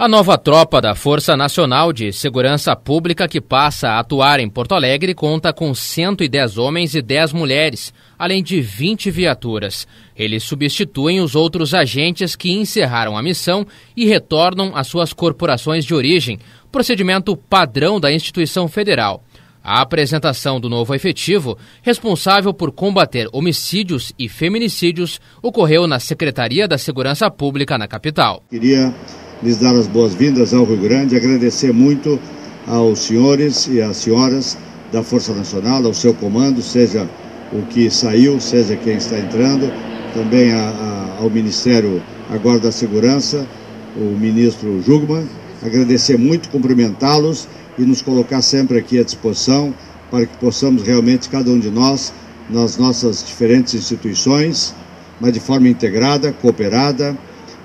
A nova tropa da Força Nacional de Segurança Pública que passa a atuar em Porto Alegre conta com 110 homens e 10 mulheres, além de 20 viaturas. Eles substituem os outros agentes que encerraram a missão e retornam às suas corporações de origem, procedimento padrão da instituição federal. A apresentação do novo efetivo, responsável por combater homicídios e feminicídios, ocorreu na Secretaria da Segurança Pública na capital. Queria lhes dar as boas-vindas ao Rio Grande, agradecer muito aos senhores e às senhoras da Força Nacional, ao seu comando, seja o que saiu, seja quem está entrando, também a, a, ao Ministério agora da Segurança, o ministro Jugman, agradecer muito, cumprimentá-los e nos colocar sempre aqui à disposição para que possamos realmente, cada um de nós, nas nossas diferentes instituições, mas de forma integrada, cooperada,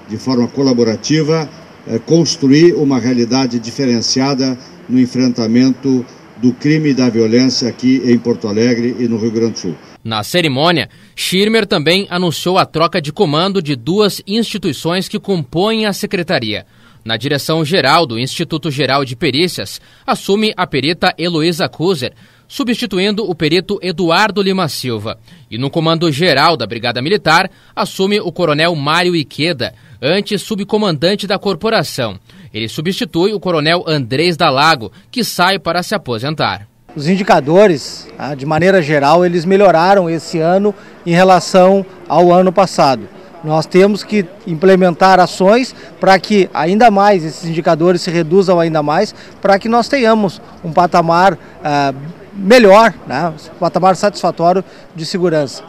de forma colaborativa, eh, construir uma realidade diferenciada no enfrentamento do crime e da violência aqui em Porto Alegre e no Rio Grande do Sul. Na cerimônia, Schirmer também anunciou a troca de comando de duas instituições que compõem a secretaria. Na direção-geral do Instituto Geral de Perícias, assume a perita Heloísa Kuzer, substituindo o perito Eduardo Lima Silva. E no comando geral da Brigada Militar, assume o coronel Mário Iqueda, antes subcomandante da corporação. Ele substitui o coronel Andrés Dalago, que sai para se aposentar. Os indicadores, ah, de maneira geral, eles melhoraram esse ano em relação ao ano passado. Nós temos que implementar ações para que ainda mais esses indicadores se reduzam ainda mais, para que nós tenhamos um patamar ah, melhor, né? um patamar satisfatório de segurança.